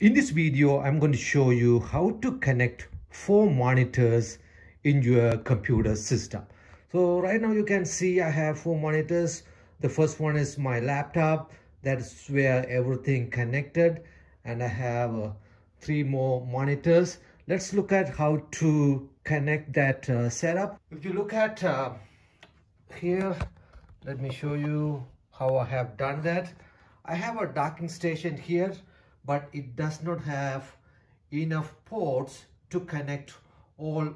In this video, I'm going to show you how to connect four monitors in your computer system. So right now you can see I have four monitors. The first one is my laptop. That's where everything connected. And I have uh, three more monitors. Let's look at how to connect that uh, setup. If you look at uh, here, let me show you how I have done that. I have a docking station here but it does not have enough ports to connect all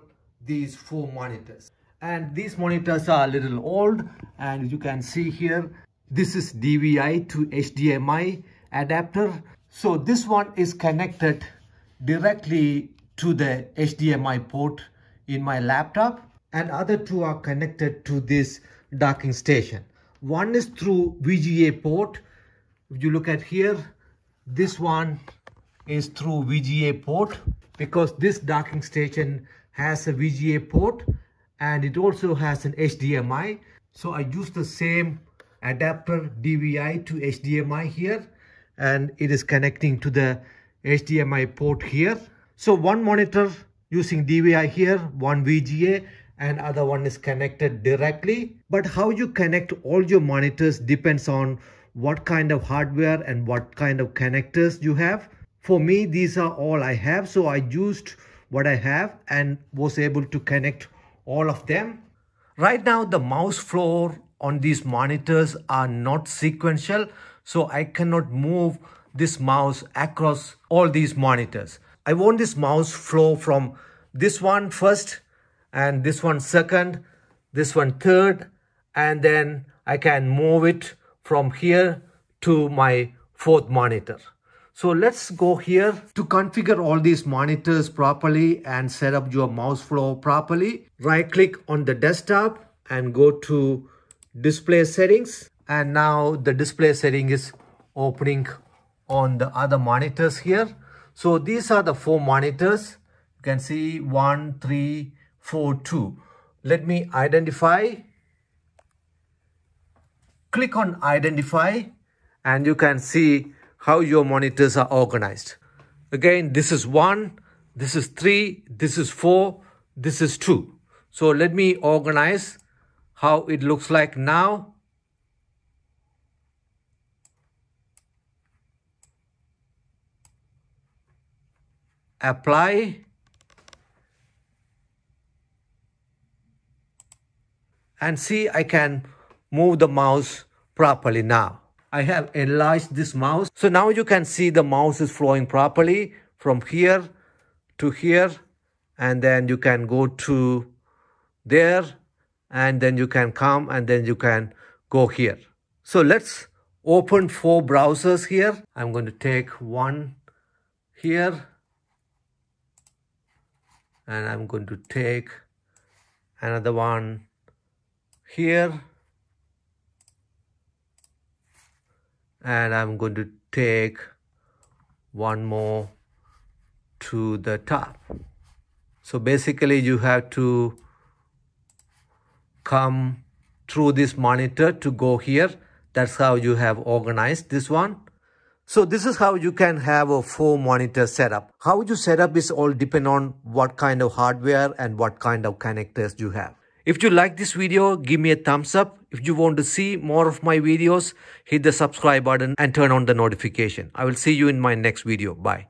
these four monitors. And these monitors are a little old and you can see here this is DVI to HDMI adapter. So this one is connected directly to the HDMI port in my laptop and other two are connected to this docking station. One is through VGA port. If you look at here this one is through VGA port because this docking station has a VGA port and it also has an HDMI. So I use the same adapter DVI to HDMI here and it is connecting to the HDMI port here. So one monitor using DVI here, one VGA and other one is connected directly. But how you connect all your monitors depends on what kind of hardware and what kind of connectors you have. For me, these are all I have. So I used what I have and was able to connect all of them. Right now, the mouse flow on these monitors are not sequential. So I cannot move this mouse across all these monitors. I want this mouse flow from this one first and this one second, this one third, and then I can move it from here to my fourth monitor. So let's go here to configure all these monitors properly and set up your mouse flow properly. Right click on the desktop and go to display settings. And now the display setting is opening on the other monitors here. So these are the four monitors. You can see one, three, four, two. Let me identify click on identify and you can see how your monitors are organized. Again, this is one, this is three, this is four, this is two. So let me organize how it looks like now. Apply. And see, I can move the mouse properly now. I have enlarged this mouse. So now you can see the mouse is flowing properly from here to here and then you can go to there and then you can come and then you can go here. So let's open four browsers here. I'm going to take one here and I'm going to take another one here and I'm going to take one more to the top. So basically you have to come through this monitor to go here. That's how you have organized this one. So this is how you can have a four monitor setup. How you set up is all depend on what kind of hardware and what kind of connectors you have. If you like this video, give me a thumbs up. If you want to see more of my videos, hit the subscribe button and turn on the notification. I will see you in my next video. Bye.